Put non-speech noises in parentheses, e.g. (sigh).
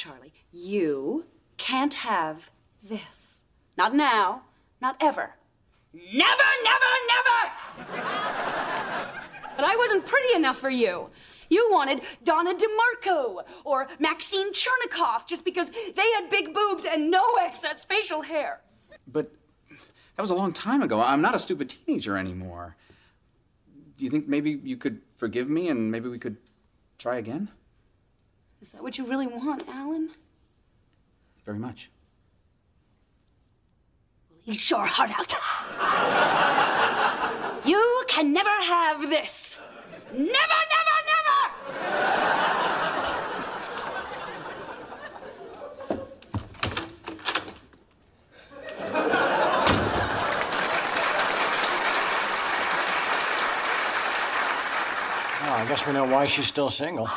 Charlie, you can't have this. Not now, not ever. Never, never, never! (laughs) but I wasn't pretty enough for you. You wanted Donna DeMarco or Maxine Chernikov just because they had big boobs and no excess facial hair. But that was a long time ago. I'm not a stupid teenager anymore. Do you think maybe you could forgive me and maybe we could try again? Is that what you really want, Alan? Very much. Eat your heart out. you can never have this. Never, never, never! Well, I guess we know why she's still single.